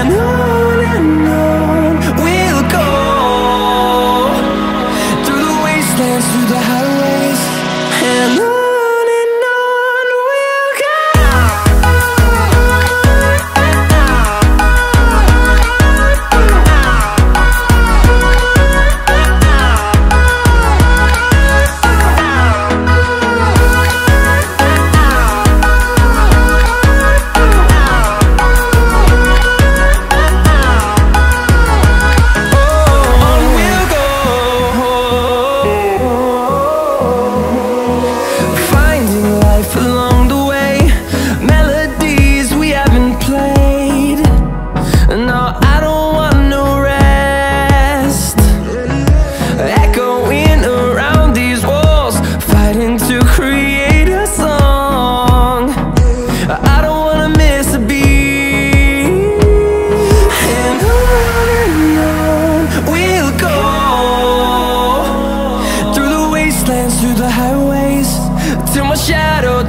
And on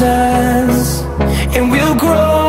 presence and we'll grow.